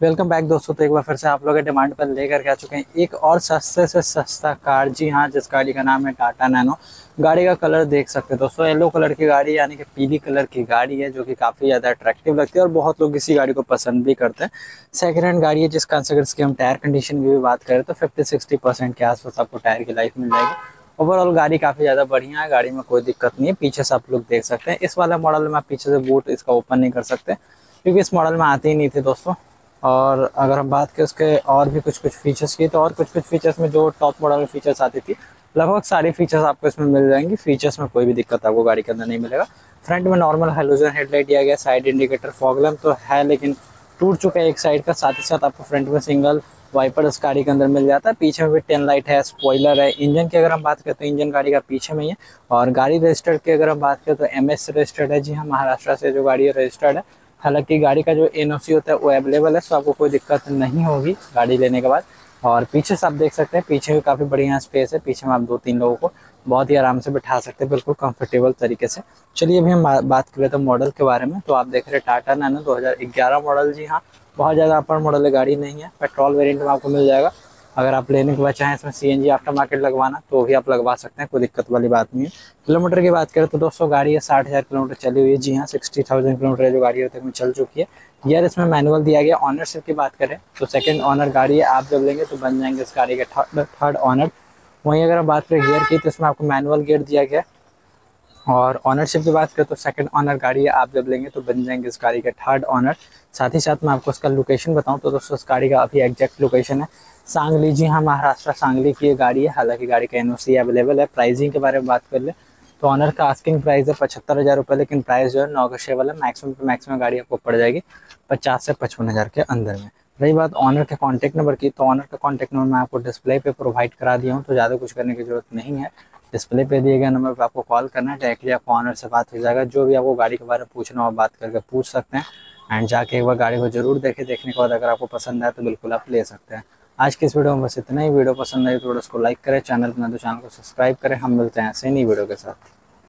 Welcome back दोस्तों तो एक बार फिर से आप लोग डिमांड पर लेकर के आ चुके हैं एक और सस्ते से सस्ता कार। जी हाँ जिस गाड़ी का नाम है टाटा नैनो। गाड़ी का कलर देख सकते हैं दोस्तों, येलो कलर की गाड़ी यानी कि पीली कलर की गाड़ी है, जो कि काफ़ी ज़्यादा अट्रैक्टिव लगती है और बहुत लोग इसी गाड़ी को पसंद भी करते हैं। सेकेंड हैंड गाड़ी है जिसका अगर इसकी हम टायर कंडीशन की भी बात करें तो फिफ्टी सिक्सटी परसेंट के आसपास आपको टायर की लाइफ मिल जाएगी। ओवरऑल गाड़ी काफ़ी ज़्यादा बढ़िया है, गाड़ी में कोई दिक्कत नहीं है। पीछे से आप लोग देख सकते हैं, इस वाला मॉडल में आप पीछे से बूट इसका ओपन नहीं कर सकते, क्योंकि इस मॉडल में आते ही नहीं थे दोस्तों। और अगर हम बात करें उसके और भी कुछ कुछ फीचर्स की तो और कुछ कुछ फीचर्स में जो टॉप मॉडल में फीचर्स आती थी, लगभग सारी फीचर्स आपको इसमें मिल जाएँगी। फीचर्स में कोई भी दिक्कत आपको गाड़ी के अंदर नहीं मिलेगा। फ्रंट में नॉर्मल हेलोजन हेडलाइट दिया गया साइड इंडिकेटर फॉगलम तो है, लेकिन टूट चुका है एक साइड का। साथ ही साथ आपको फ्रंट में सिंगल वाइपर इस गाड़ी के अंदर मिल जाता है। पीछे में भी टेन लाइट है स्पॉइलर है। इंजन की अगर हम बात करें तो इंजन गाड़ी का पीछे में ही है। और गाड़ी रजिस्टर्ड की अगर हम बात करें तो एम एस रजिस्टर्ड है जी। हाँ महाराष्ट्र से जो गाड़ी रजिस्टर्ड है हालाँकि गाड़ी का जो एन होता है, वो अवेलेबल है सो आपको कोई दिक्कत नहीं होगी गाड़ी लेने के बाद। और पीछे से आप देख सकते हैं, पीछे भी काफ़ी बढ़िया स्पेस है, पीछे में आप दो तीन लोगों को बहुत ही आराम से बैठा सकते हैं, बिल्कुल कंफर्टेबल तरीके से। चलिए अभी हम बात कर रहे थे मॉडल के बारे में तो आप देख रहे हैं टाटा नैनो 2011 मॉडल जी हाँ बहुत ज़्यादा अपर मॉडल गाड़ी नहीं है पेट्रोल वेरियंट में आपको मिल जाएगा। अगर आप लेने के बाद चाहें इसमें C N G aftermarket लगवाना तो भी आप लगवा सकते हैं, कोई दिक्कत वाली बात नहीं है। किलोमीटर की बात करें तो दोस्तों, गाड़ी है, साठ हज़ार किलोमीटर चली हुई है। जी हाँ सिक्सटी थाउज़ेंड किलोमीटर जो गाड़ी है चल चुकी है। यार, इसमें मैनुअल दिया गया ऑनरशिप की बात करें तो सेकंड ऑनर गाड़ी है, आप जब लेंगे तो बन जाएँगे इस गाड़ी के थर्ड ऑनर वहीं अगर हम बात करें गियर की तो इसमें आपको मैनुअल गियर दिया गया। और ऑनरशिप की बात करें तो सेकंड ऑनर गाड़ी है, आप जब लेंगे तो बन जाएँगे इस गाड़ी के थर्ड ऑनर साथ ही साथ मैं आपको इसका लोकेशन बताऊँ तो दोस्तों, इस गाड़ी का अभी एग्जैक्ट लोकेशन है। सांगली जी हाँ महाराष्ट्र सांगली की ये गाड़ी है। हालाँकि गाड़ी का एनओसी अवेलेबल है। प्राइसिंग के बारे में बात कर ले तो ऑनर का आस्किंग प्राइस है पचहत्तर हज़ार रुपये, लेकिन प्राइस जो है नॉगोशियबल है मैक्सिमम टू मैक्सिमम गाड़ी आपको पड़ जाएगी पचास से पचपन हज़ार के अंदर में। रही बात ऑनर के कॉन्टैक्ट नंबर की तो ऑनर का कॉन्टैक्ट नंबर मैं आपको डिस्प्ले पे प्रोवाइड करा दिया हूँ तो ज़्यादा कुछ करने की ज़रूरत नहीं है। डिस्प्ले पे दिए गए नंबर पर आपको कॉल करना है डायरेक्टली आपको ऑनर से बात हो जाएगा। जो भी आपको गाड़ी के बारे में पूछना हो बात करके पूछ सकते हैं। एंड जाके एक बार गाड़ी को ज़रूर देखें। देखने के बाद अगर आपको पसंद आए तो बिल्कुल आप ले सकते हैं। आज के इस वीडियो में बस इतना ही। वीडियो पसंद आई तो उसको लाइक करें, चैनल पर तो चैनल को सब्सक्राइब करें। हम मिलते हैं ऐसे नई वीडियो के साथ।